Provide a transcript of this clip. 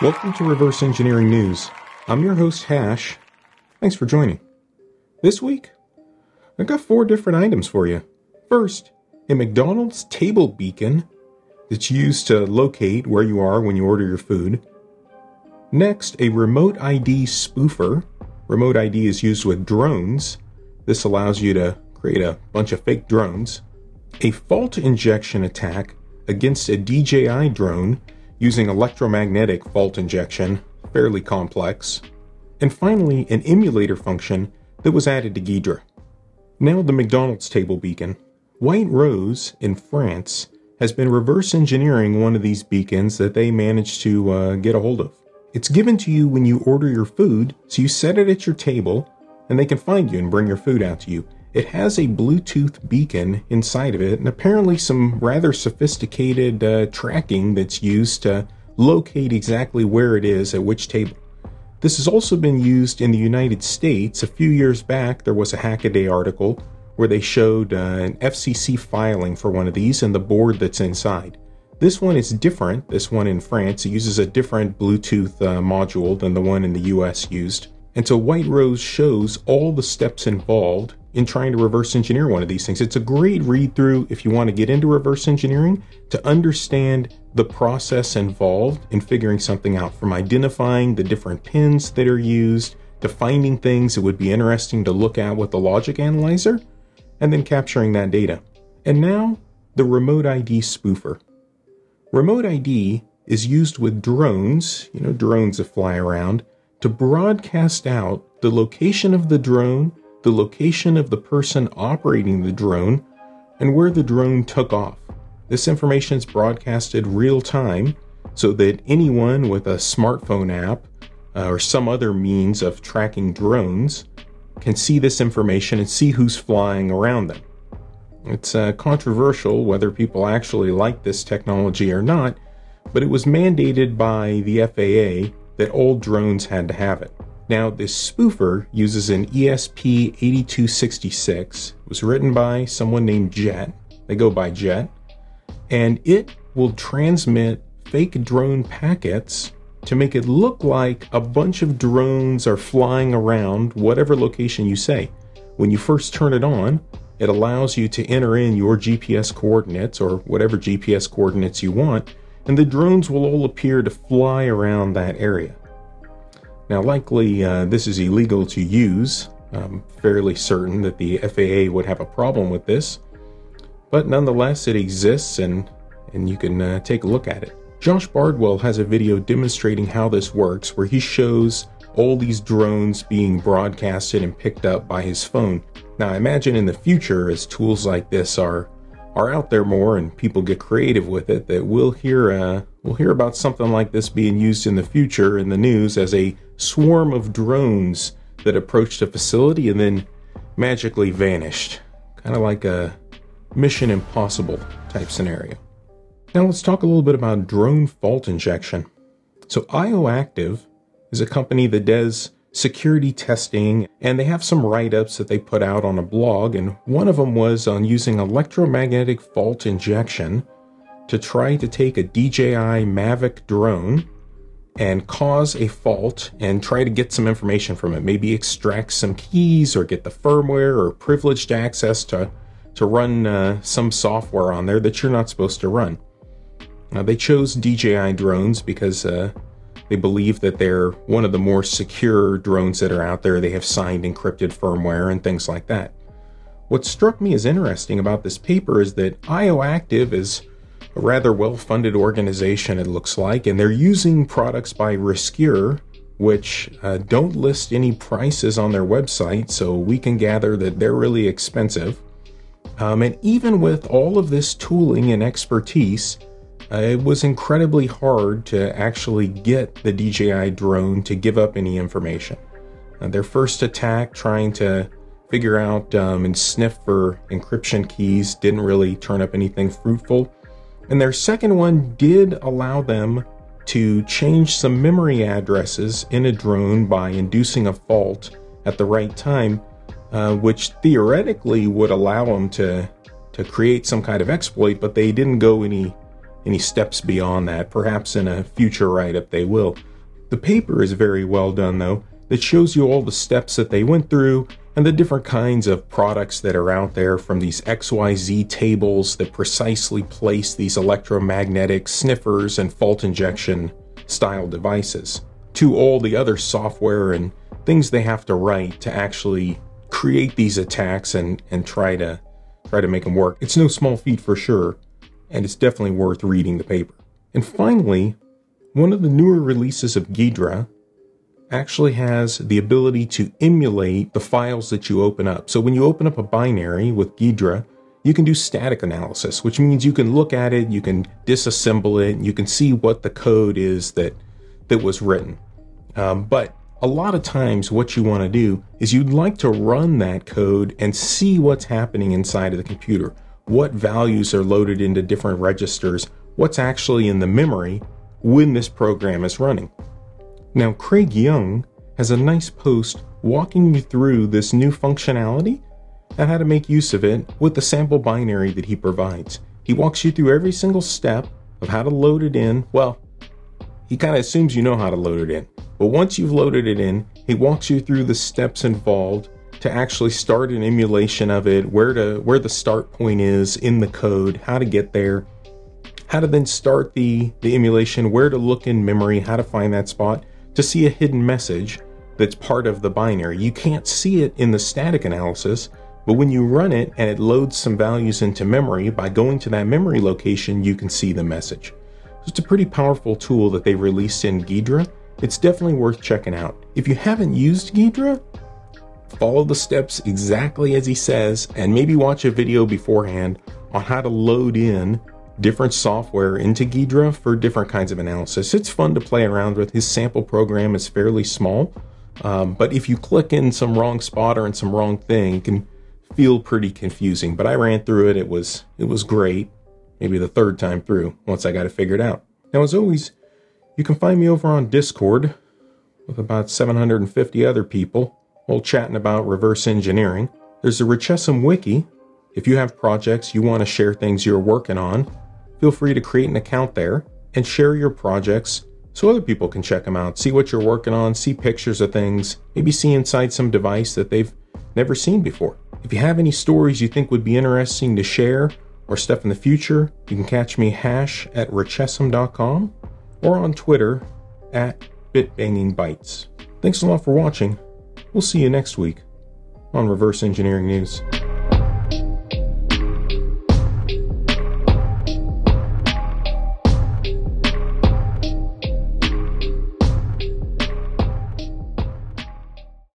Welcome to Reverse Engineering News. I'm your host, Hash. Thanks for joining. This week, I've got four different items for you. First, a McDonald's table beacon that's used to locate where you are when you order your food. Next, a remote ID spoofer. Remote ID is used with drones. This allows you to create a bunch of fake drones. A fault injection attack against a DJI drone using electromagnetic fault injection, fairly complex. And finally, an emulator function that was added to Ghidra. Now, the McDonald's table beacon. White Rose in France has been reverse engineering one of these beacons that they managed to uh, get a hold of. It's given to you when you order your food, so you set it at your table and they can find you and bring your food out to you. It has a Bluetooth beacon inside of it and apparently some rather sophisticated uh, tracking that's used to locate exactly where it is at which table. This has also been used in the United States. A few years back, there was a Hackaday article where they showed uh, an FCC filing for one of these and the board that's inside. This one is different. This one in France it uses a different Bluetooth uh, module than the one in the US used. And so White Rose shows all the steps involved in trying to reverse engineer one of these things. It's a great read through if you want to get into reverse engineering to understand the process involved in figuring something out from identifying the different pins that are used to finding things that would be interesting to look at with the logic analyzer and then capturing that data. And now the remote ID spoofer. Remote ID is used with drones, you know, drones that fly around, to broadcast out the location of the drone, the location of the person operating the drone, and where the drone took off. This information is broadcasted real time so that anyone with a smartphone app uh, or some other means of tracking drones can see this information and see who's flying around them. It's uh, controversial whether people actually like this technology or not, but it was mandated by the FAA that all drones had to have it. Now, this spoofer uses an ESP8266. It was written by someone named Jet. They go by Jet. And it will transmit fake drone packets to make it look like a bunch of drones are flying around whatever location you say. When you first turn it on, it allows you to enter in your GPS coordinates or whatever GPS coordinates you want, and the drones will all appear to fly around that area. Now, likely uh, this is illegal to use. I'm fairly certain that the FAA would have a problem with this, but nonetheless, it exists and, and you can uh, take a look at it. Josh Bardwell has a video demonstrating how this works where he shows all these drones being broadcasted and picked up by his phone. Now, I imagine in the future, as tools like this are are out there more and people get creative with it, that we'll hear uh, we'll hear about something like this being used in the future in the news as a swarm of drones that approached a facility and then magically vanished, kind of like a Mission Impossible type scenario. Now let's talk a little bit about drone fault injection. So IOActive is a company that does security testing, and they have some write ups that they put out on a blog. And one of them was on using electromagnetic fault injection to try to take a DJI Mavic drone and cause a fault and try to get some information from it. Maybe extract some keys or get the firmware or privileged access to, to run uh, some software on there that you're not supposed to run. Now, they chose DJI drones because uh, they believe that they're one of the more secure drones that are out there. They have signed encrypted firmware and things like that. What struck me as interesting about this paper is that IOActive is a rather well funded organization, it looks like, and they're using products by Riscure, which uh, don't list any prices on their website, so we can gather that they're really expensive. Um, and even with all of this tooling and expertise, uh, it was incredibly hard to actually get the DJI drone to give up any information. Uh, their first attack, trying to figure out um, and sniff for encryption keys, didn't really turn up anything fruitful. And their second one did allow them to change some memory addresses in a drone by inducing a fault at the right time, uh, which theoretically would allow them to to create some kind of exploit, but they didn't go any any steps beyond that. Perhaps in a future write up they will. The paper is very well done though. It shows you all the steps that they went through and the different kinds of products that are out there from these XYZ tables that precisely place these electromagnetic sniffers and fault injection style devices to all the other software and things they have to write to actually create these attacks and, and try to try to make them work. It's no small feat for sure, and it's definitely worth reading the paper. And finally, one of the newer releases of Ghidra actually has the ability to emulate the files that you open up. So when you open up a binary with Ghidra, you can do static analysis, which means you can look at it, you can disassemble it, you can see what the code is that that was written. Um, but a lot of times, what you want to do is you'd like to run that code and see what's happening inside of the computer. What values are loaded into different registers? What's actually in the memory when this program is running? Now, Craig Young has a nice post walking you through this new functionality and how to make use of it with the sample binary that he provides. He walks you through every single step of how to load it in. Well, he kind of assumes you know how to load it in. But once you've loaded it in, he walks you through the steps involved to actually start an emulation of it, where to where the start point is in the code, how to get there, how to then start the, the emulation, where to look in memory, how to find that spot to see a hidden message that's part of the binary. You can't see it in the static analysis, but when you run it and it loads some values into memory, by going to that memory location, you can see the message. So It's a pretty powerful tool that they released in Ghidra. It's definitely worth checking out. If you haven't used Ghidra, follow the steps exactly as he says, and maybe watch a video beforehand on how to load in different software into Ghidra for different kinds of analysis. It's fun to play around with. His sample program is fairly small, um, but if you click in some wrong spot or in some wrong thing, it can feel pretty confusing. But I ran through it. It was it was great. Maybe the third time through once I got it figured out. Now, as always, you can find me over on Discord with about 750 other people, all chatting about reverse engineering. There's a Recessim wiki. If you have projects you want to share things you're working on, feel free to create an account there and share your projects so other people can check them out, see what you're working on, see pictures of things, maybe see inside some device that they've never seen before. If you have any stories you think would be interesting to share or stuff in the future, you can catch me hash at recessim.com or on Twitter at bitbangingbytes. Thanks a lot for watching. We'll see you next week on Reverse Engineering News.